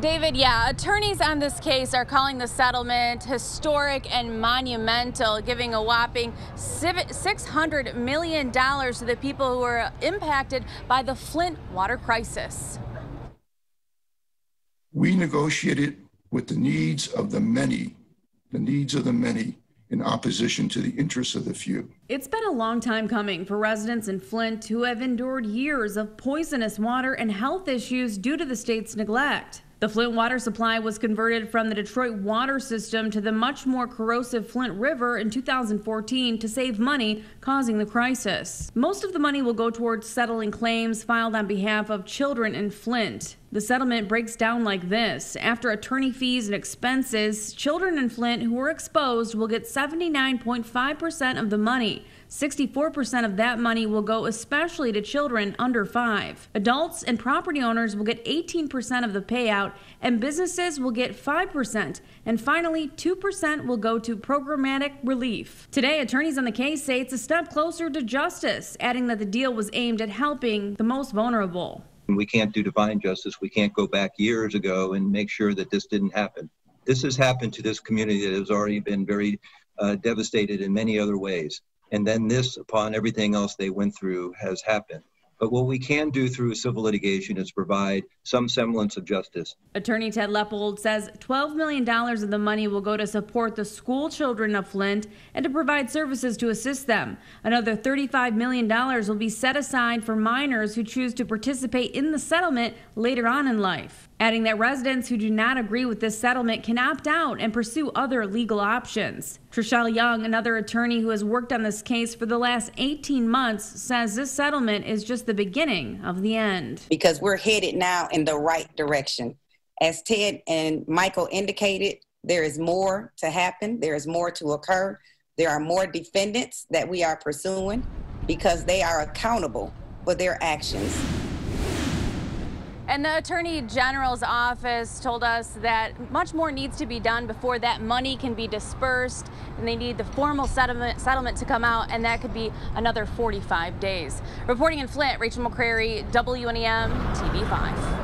David, yeah, attorneys on this case are calling the settlement historic and monumental, giving a whopping $600 million to the people who were impacted by the Flint water crisis. We negotiated with the needs of the many, the needs of the many in opposition to the interests of the few. It's been a long time coming for residents in Flint who have endured years of poisonous water and health issues due to the state's neglect. The Flint water supply was converted from the Detroit water system to the much more corrosive Flint River in 2014 to save money, causing the crisis. Most of the money will go towards settling claims filed on behalf of children in Flint. The settlement breaks down like this. After attorney fees and expenses, children in Flint who were exposed will get 79.5% of the money. 64% of that money will go especially to children under five. Adults and property owners will get 18% of the payout, and businesses will get 5%. And finally, 2% will go to programmatic relief. Today, attorneys on the case say it's a step closer to justice, adding that the deal was aimed at helping the most vulnerable. We can't do divine justice. We can't go back years ago and make sure that this didn't happen. This has happened to this community that has already been very uh, devastated in many other ways. And then this, upon everything else they went through, has happened. But what we can do through civil litigation is provide some semblance of justice. Attorney Ted Leopold says $12 million of the money will go to support the school children of Flint and to provide services to assist them. Another $35 million will be set aside for minors who choose to participate in the settlement later on in life adding that residents who do not agree with this settlement can opt out and pursue other legal options. Trachelle Young, another attorney who has worked on this case for the last 18 months, says this settlement is just the beginning of the end. Because we're headed now in the right direction. As Ted and Michael indicated, there is more to happen, there is more to occur. There are more defendants that we are pursuing because they are accountable for their actions. And the Attorney General's office told us that much more needs to be done before that money can be dispersed. And they need the formal settlement, settlement to come out, and that could be another 45 days. Reporting in Flint, Rachel McCrary, WNEM TV 5.